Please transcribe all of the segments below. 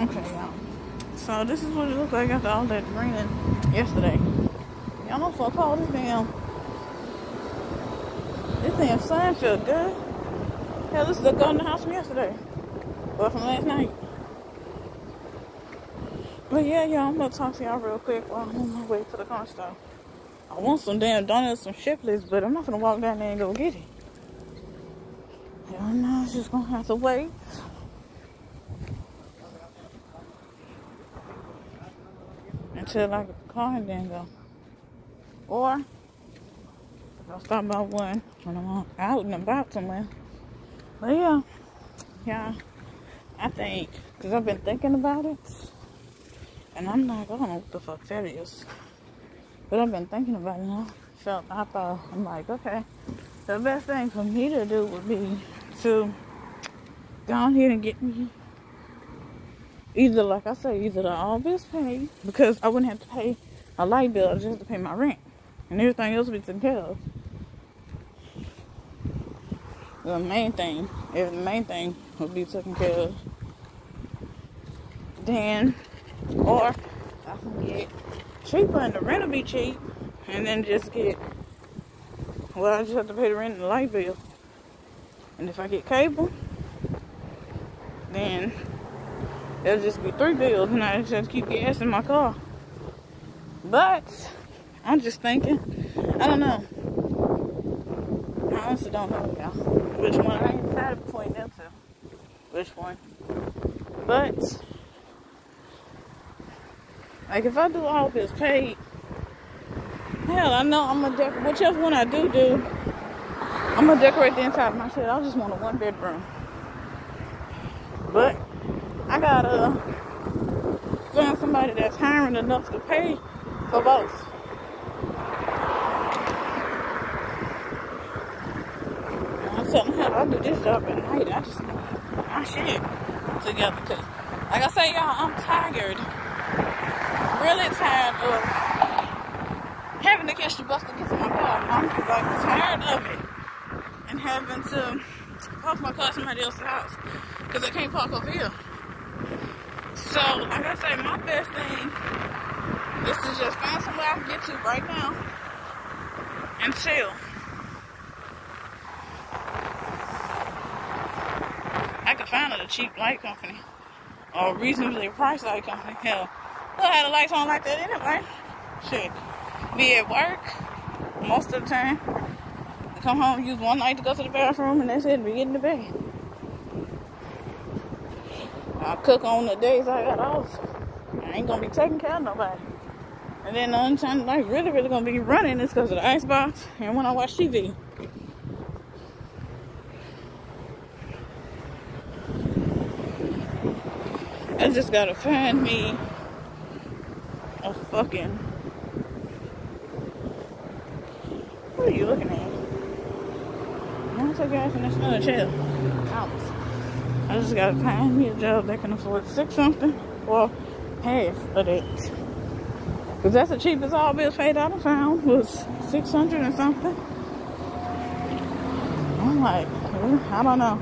Okay, y'all. So this is what it looked like after all that raining yesterday. Y'all know so cold this damn this damn sun feel good. Hell, this is the go in the house from yesterday. Well from last night. But yeah, y'all, I'm gonna talk to y'all real quick while I'm on my way to the car store. I want some damn donuts, some Shipley's, but I'm not gonna walk down there and go get it. Hell no, it's just gonna have to wait. Get the car and then go. Or I'll stop by one when I'm out and about somewhere. But yeah, yeah, I think, because I've been thinking about it. And I'm like, I don't know what the fuck that is. But I've been thinking about it felt, I thought, I'm like, okay, the best thing for me to do would be to go on here and get me either, like I say, either the all bills paid, because I wouldn't have to pay a light bill, just to pay my rent. And everything else would be taken care of. The main thing, if the main thing would be taken care of, then or I can get cheaper and the rent will be cheap. And then just get, well, I just have to pay the rent and the light bill. And if I get cable, then it'll just be three bills and I just keep gas in my car. But I'm just thinking, I don't know. I honestly don't know, y'all. Which one? I ain't decided between them two. Which one? But like if I do all this paid, hell, I know I'm gonna decorate. Whichever one I do do, I'm gonna decorate the inside of my shed. I just want a one bedroom. But I gotta uh, find somebody that's hiring enough to pay for both. Her I do this job at night. I just my shit together because, like I say, y'all, I'm tired really tired of having to catch the bus to get to my car. I'm like tired of it. And having to park my car at somebody else's house. Because I can't park over here. So, like I say, my best thing is to just find somewhere I can get to right now and chill. I could find a cheap light company or reasonably priced light company. Hell, I had the lights on like that anyway. Shit. Be at work most of the time. I come home, use one light to go to the bathroom, and that's it. Be getting to bed. I cook on the days I got off. I ain't gonna be taking care of nobody. And then the only time the light really, really gonna be running is because of the icebox and when I watch TV. I just gotta find me a fucking. What are you looking at? I'm so guys and it's not a chill. I just gotta find me a job that can afford six something Well, half of that. Cause that's the cheapest all bills paid I found was six hundred and something. I'm like, I don't know.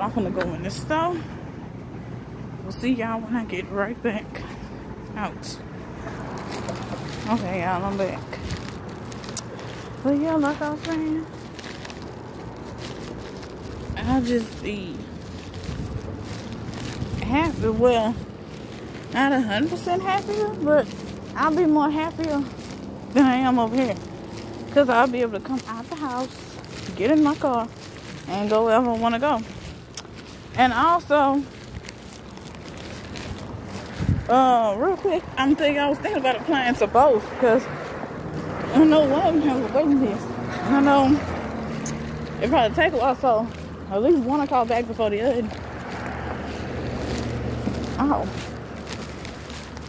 I'm gonna go in the store. We'll see y'all when I get right back out. Okay, y'all, I'm back. But yeah, like I was saying, I'll just be happy. Well, not a hundred percent happier, but I'll be more happier than I am over here. Cause I'll be able to come out the house, get in my car, and go wherever I want to go. And also, uh, real quick, I'm thinking I was thinking about applying to both because I know one of them has a waiting list. I know it probably take a while, so at least one I call back before the other. Oh,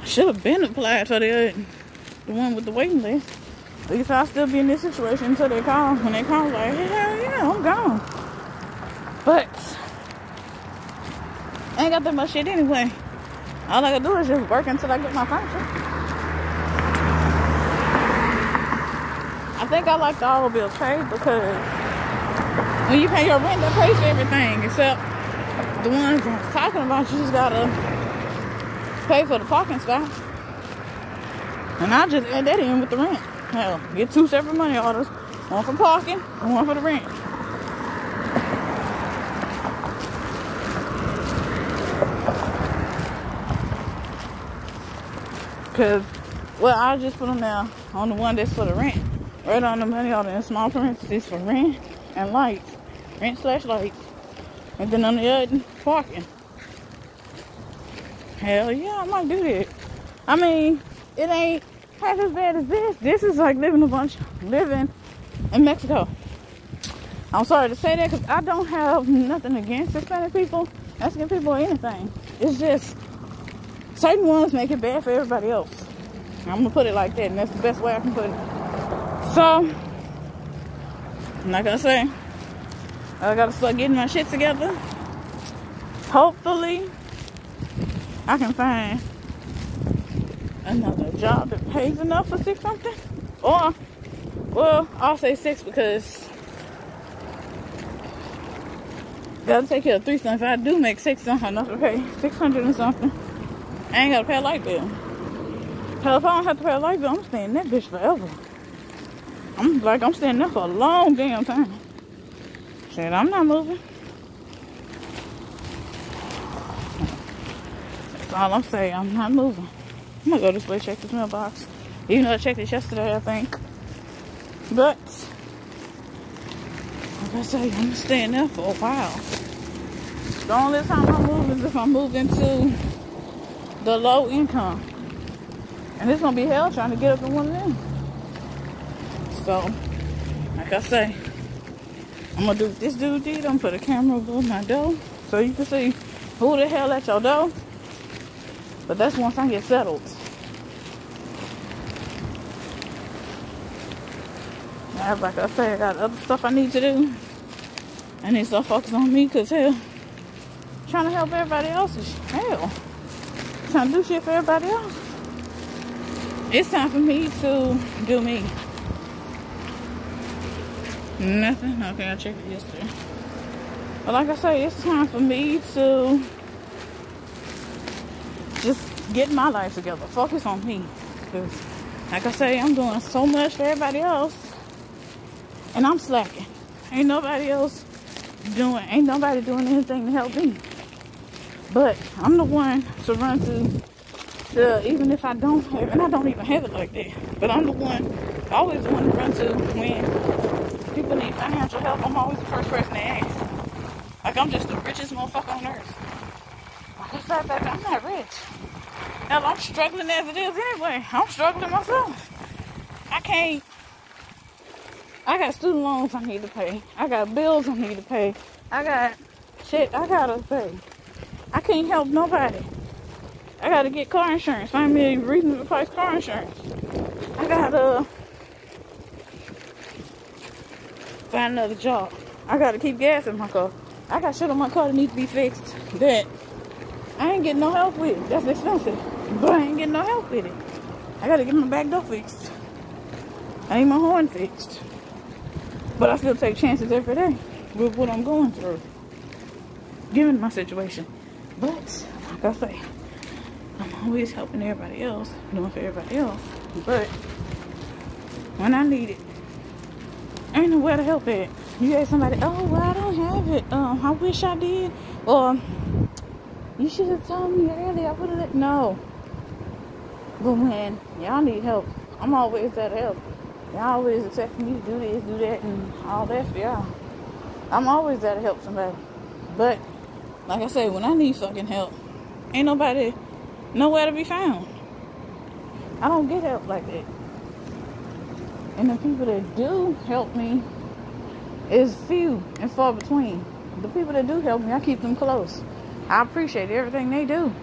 I should have been applied for the the one with the waiting list. At least I'll still be in this situation until they call. When they call, like, hell yeah, I'm gone. But I ain't got that much shit anyway. All I gotta do is just work until I get my furniture. I think I like the auto bill trade because when you pay your rent, that pays for everything except the ones I'm talking about. You just gotta pay for the parking spot. And I just add that in with the rent. Hell, get two separate money orders. One for parking and one for the rent. Cause, well, I just put them there on the one that's for the rent. Right on the money order in small parentheses for rent and lights. Rent slash lights. And then on the other, parking. Hell yeah, I might do that. I mean, it ain't half as bad as this. This is like living a bunch, living in Mexico. I'm sorry to say that because I don't have nothing against Hispanic people, asking people anything. It's just certain ones make it bad for everybody else. I'm gonna put it like that, and that's the best way I can put it. So, I'm not gonna say, I gotta start getting my shit together. Hopefully, I can find another job that pays enough for six something. Or, well, I'll say six because gotta take care of three something. If I do make six something, enough to pay six hundred and something, I ain't gotta pay a light bill. Hell, if I don't have to pay a light bill, I'm staying in that bitch forever. I'm like, I'm staying there for a long damn time. Said, I'm not moving. All I'm saying. I'm not moving. I'm gonna go this way, check this mailbox. Even though I checked it yesterday, I think. But, like I say, I'm staying there for a while. The only time I move is if I move into the low income. And it's gonna be hell trying to get up in one of them. So, like I say, I'm gonna do what this dude did. I'm gonna put a camera above my door so you can see who the hell at your door. But that's once I get settled. Now, like I said, I got other stuff I need to do. I need to focus on me because hell, trying to help everybody else is hell. Trying to do shit for everybody else. It's time for me to do me. Nothing? Okay, I checked it yesterday. But like I say, it's time for me to just get my life together. Focus on me. Because, like I say, I'm doing so much for everybody else. And I'm slacking. Ain't nobody else doing, ain't nobody doing anything to help me. But I'm the one to run to, to even if I don't have, and I don't even have it like that. But I'm the one, always the one to run to when people need financial help. I'm always the first person they ask. Like I'm just the richest motherfucker on earth. What's that, baby? I'm not rich. Hell, I'm struggling as it is anyway. I'm struggling myself. I can't. I got student loans I need to pay. I got bills I need to pay. I got shit I gotta pay. I can't help nobody. I gotta get car insurance. Find me a reasonable price car insurance. I gotta find another job. I gotta keep gas in my car. I got shit on my car that needs to be fixed that I ain't getting no help with. It. That's expensive. But I ain't getting no help with it. I gotta get my back door fixed. I need my horn fixed. But I still take chances every day with what I'm going through. Given my situation. But, like I say, I'm always helping everybody else, doing for everybody else. But, when I need it, ain't nowhere to help at. You ask somebody, oh, well, I don't have it. Um, I wish I did. Or, you should have told me earlier. I would have let, no. But when y'all need help, I'm always to help. Y'all always expecting me to do this, do that, and all that for y'all. I'm always there to help somebody. But, like I said, when I need fucking help, ain't nobody nowhere to be found. I don't get help like that. And the people that do help me is few and far between. The people that do help me, I keep them close. I appreciate everything they do.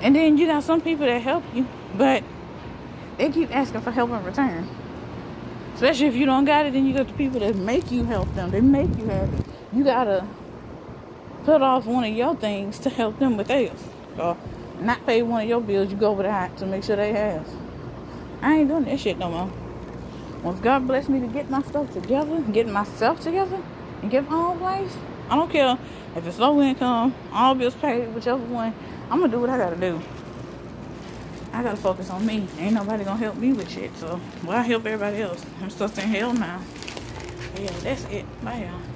And then you got some people that help you, but they keep asking for help in return. Especially if you don't got it, then you got the people that make you help them. They make you it. You gotta put off one of your things to help them with theirs. Or not pay one of your bills, you go over there to make sure they have. I ain't doing that shit no more. Once God bless me to get my stuff together, get myself together, and get my own place, I don't care if it's low income, all bills paid, whichever one, I'm gonna do what I gotta do. I gotta focus on me. Ain't nobody gonna help me with shit. So why help everybody else? I'm stuck in hell now. Yeah, that's it. Bye y'all.